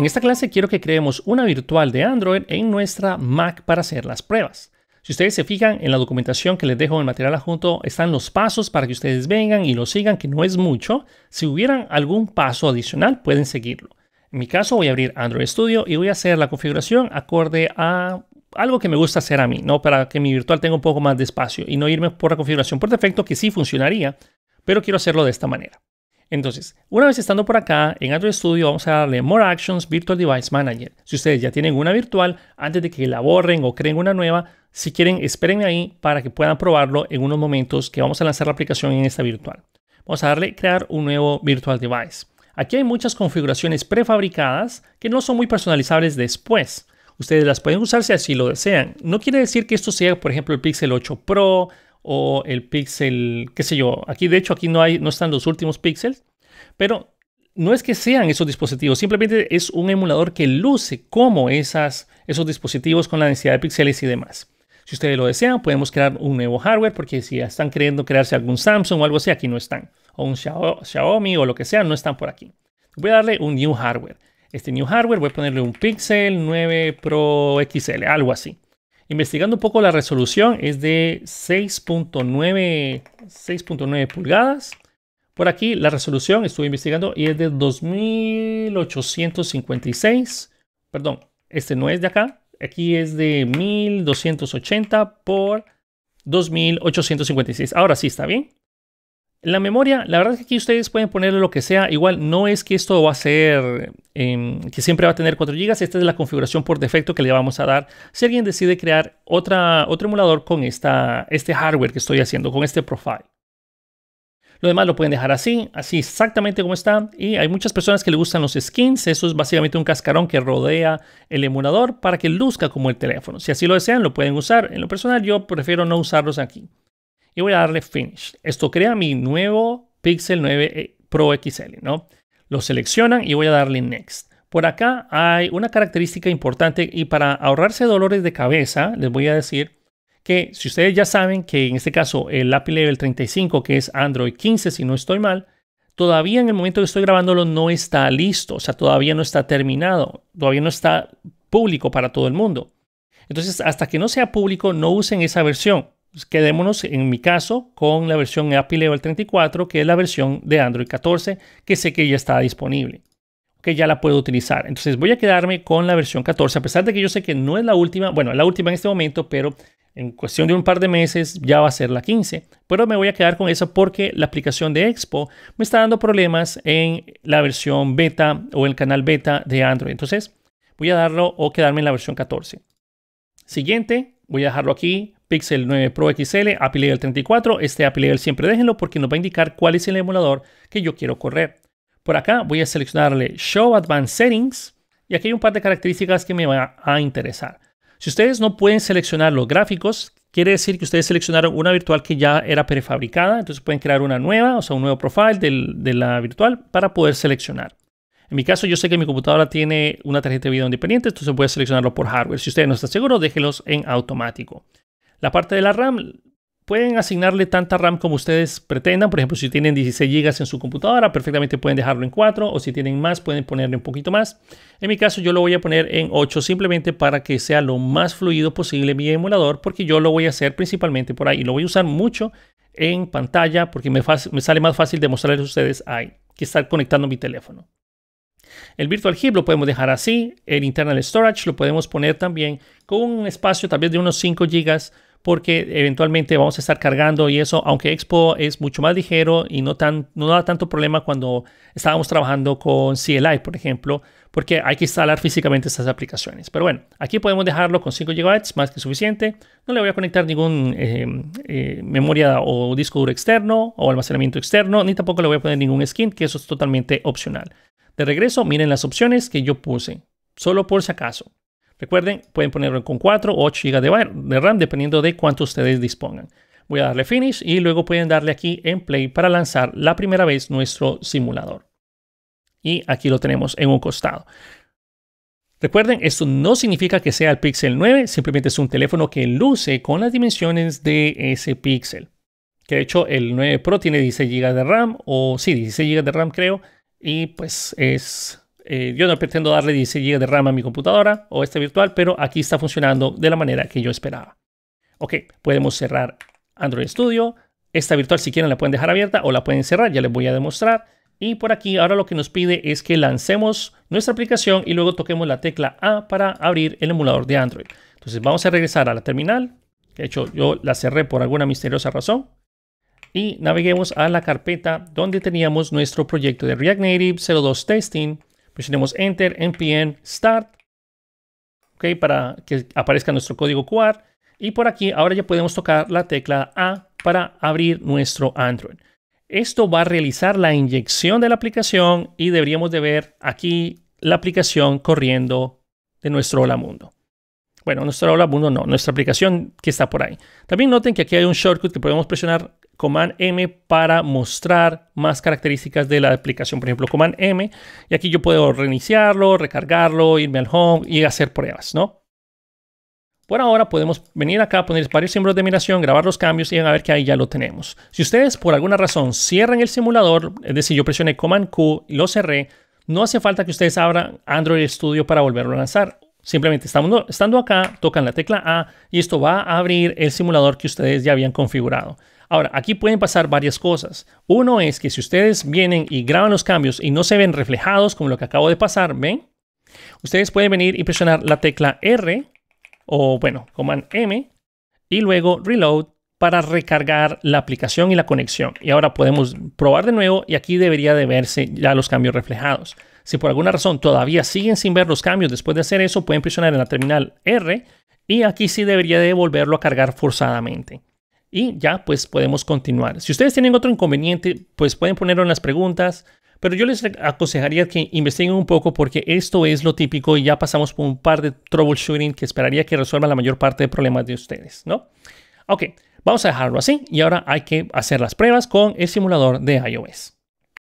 En esta clase quiero que creemos una virtual de Android en nuestra Mac para hacer las pruebas. Si ustedes se fijan en la documentación que les dejo en el material adjunto, están los pasos para que ustedes vengan y lo sigan, que no es mucho. Si hubieran algún paso adicional, pueden seguirlo. En mi caso voy a abrir Android Studio y voy a hacer la configuración acorde a algo que me gusta hacer a mí, ¿no? Para que mi virtual tenga un poco más de espacio y no irme por la configuración por defecto, que sí funcionaría, pero quiero hacerlo de esta manera. Entonces, una vez estando por acá en Android Studio, vamos a darle More Actions Virtual Device Manager. Si ustedes ya tienen una virtual, antes de que la borren o creen una nueva, si quieren, esperen ahí para que puedan probarlo en unos momentos que vamos a lanzar la aplicación en esta virtual. Vamos a darle crear un nuevo Virtual Device. Aquí hay muchas configuraciones prefabricadas que no son muy personalizables después. Ustedes las pueden usar si así lo desean. No quiere decir que esto sea, por ejemplo, el Pixel 8 Pro o el Pixel, qué sé yo. Aquí, de hecho, aquí no, hay, no están los últimos Pixels, pero no es que sean esos dispositivos, simplemente es un emulador que luce como esas, esos dispositivos con la densidad de píxeles y demás. Si ustedes lo desean, podemos crear un nuevo hardware, porque si están queriendo crearse algún Samsung o algo así, aquí no están. O un Xiaomi o lo que sea, no están por aquí. Voy a darle un new hardware. Este new hardware voy a ponerle un Pixel 9 Pro XL, algo así. Investigando un poco la resolución, es de 6.9 pulgadas. Por aquí la resolución, estuve investigando, y es de 2856. Perdón, este no es de acá. Aquí es de 1280 por 2856. Ahora sí está bien. La memoria, la verdad es que aquí ustedes pueden ponerle lo que sea. Igual no es que esto va a ser, em, que siempre va a tener 4 GB. Esta es la configuración por defecto que le vamos a dar. Si alguien decide crear otro emulador con esta, este hardware que estoy haciendo, con este profile. Lo demás lo pueden dejar así, así exactamente como está. Y hay muchas personas que le gustan los skins. Eso es básicamente un cascarón que rodea el emulador para que luzca como el teléfono. Si así lo desean, lo pueden usar. En lo personal, yo prefiero no usarlos aquí y voy a darle Finish. Esto crea mi nuevo Pixel 9 eh, Pro XL, ¿no? Lo seleccionan y voy a darle Next. Por acá hay una característica importante y para ahorrarse dolores de cabeza, les voy a decir que si ustedes ya saben que en este caso el API Level 35, que es Android 15, si no estoy mal, todavía en el momento que estoy grabándolo no está listo, o sea, todavía no está terminado, todavía no está público para todo el mundo. Entonces, hasta que no sea público, no usen esa versión. Pues quedémonos en mi caso con la versión API Level 34, que es la versión de Android 14, que sé que ya está disponible, que ya la puedo utilizar. Entonces voy a quedarme con la versión 14, a pesar de que yo sé que no es la última, bueno, la última en este momento, pero en cuestión de un par de meses ya va a ser la 15. Pero me voy a quedar con eso porque la aplicación de Expo me está dando problemas en la versión beta o el canal beta de Android. Entonces voy a darlo o quedarme en la versión 14. Siguiente, voy a dejarlo aquí Pixel 9 Pro XL, API Level 34. Este API Level siempre déjenlo porque nos va a indicar cuál es el emulador que yo quiero correr. Por acá voy a seleccionarle Show Advanced Settings y aquí hay un par de características que me van a interesar. Si ustedes no pueden seleccionar los gráficos, quiere decir que ustedes seleccionaron una virtual que ya era prefabricada, entonces pueden crear una nueva, o sea, un nuevo profile de la virtual para poder seleccionar. En mi caso, yo sé que mi computadora tiene una tarjeta de video independiente, entonces voy a seleccionarlo por hardware. Si ustedes no están seguros, déjenlos en automático. La parte de la RAM, pueden asignarle tanta RAM como ustedes pretendan. Por ejemplo, si tienen 16 GB en su computadora, perfectamente pueden dejarlo en 4 o si tienen más, pueden ponerle un poquito más. En mi caso, yo lo voy a poner en 8 simplemente para que sea lo más fluido posible mi emulador, porque yo lo voy a hacer principalmente por ahí. Lo voy a usar mucho en pantalla porque me, sale más fácil demostrarles a ustedes ahí que estar conectando mi teléfono. El Virtual Heap lo podemos dejar así. El Internal Storage lo podemos poner también con un espacio tal vez de unos 5 GB porque eventualmente vamos a estar cargando y eso, aunque Expo es mucho más ligero y no, tan, no da tanto problema cuando estábamos trabajando con CLI, por ejemplo, porque hay que instalar físicamente estas aplicaciones. Pero bueno, aquí podemos dejarlo con 5 GB, más que suficiente. No le voy a conectar ningún eh, eh, memoria o disco duro externo o almacenamiento externo, ni tampoco le voy a poner ningún skin, que eso es totalmente opcional. De regreso, miren las opciones que yo puse, solo por si acaso. Recuerden, pueden ponerlo con 4 o 8 GB de RAM dependiendo de cuánto ustedes dispongan. Voy a darle Finish y luego pueden darle aquí en Play para lanzar la primera vez nuestro simulador. Y aquí lo tenemos en un costado. Recuerden, esto no significa que sea el Pixel 9, simplemente es un teléfono que luce con las dimensiones de ese Pixel. Que de hecho el 9 Pro tiene 16 GB de RAM, o sí, 16 GB de RAM creo, y pues es eh, yo no pretendo darle 16 GB de RAM a mi computadora o este virtual, pero aquí está funcionando de la manera que yo esperaba. Ok, podemos cerrar Android Studio. Esta virtual si quieren la pueden dejar abierta o la pueden cerrar, ya les voy a demostrar. Y por aquí ahora lo que nos pide es que lancemos nuestra aplicación y luego toquemos la tecla A para abrir el emulador de Android. Entonces vamos a regresar a la terminal. De hecho, yo la cerré por alguna misteriosa razón. Y naveguemos a la carpeta donde teníamos nuestro proyecto de React Native 02 Testing. Presionemos Enter, npm, Start. Ok, para que aparezca nuestro código QR. Y por aquí ahora ya podemos tocar la tecla A para abrir nuestro Android. Esto va a realizar la inyección de la aplicación y deberíamos de ver aquí la aplicación corriendo de nuestro Hola Mundo. Bueno, nuestro Hola Mundo no, nuestra aplicación que está por ahí. También noten que aquí hay un shortcut que podemos presionar Command M para mostrar más características de la aplicación. Por ejemplo, Command M. Y aquí yo puedo reiniciarlo, recargarlo, irme al home y hacer pruebas, ¿no? Por ahora podemos venir acá, poner varios símbolos de migración, grabar los cambios y van a ver que ahí ya lo tenemos. Si ustedes por alguna razón cierran el simulador, es decir, yo presioné Command Q y lo cerré, no hace falta que ustedes abran Android Studio para volverlo a lanzar. Simplemente estando, estando acá, tocan la tecla A y esto va a abrir el simulador que ustedes ya habían configurado. Ahora, aquí pueden pasar varias cosas. Uno es que si ustedes vienen y graban los cambios y no se ven reflejados como lo que acabo de pasar, ¿ven? Ustedes pueden venir y presionar la tecla R o bueno, Command M y luego Reload para recargar la aplicación y la conexión. Y ahora podemos probar de nuevo y aquí debería de verse ya los cambios reflejados. Si por alguna razón todavía siguen sin ver los cambios después de hacer eso, pueden presionar en la terminal R y aquí sí debería de volverlo a cargar forzadamente. Y ya pues podemos continuar. Si ustedes tienen otro inconveniente, pues pueden ponerlo en las preguntas. Pero yo les aconsejaría que investiguen un poco porque esto es lo típico y ya pasamos por un par de troubleshooting que esperaría que resuelva la mayor parte de problemas de ustedes, ¿no? Ok, vamos a dejarlo así y ahora hay que hacer las pruebas con el simulador de iOS.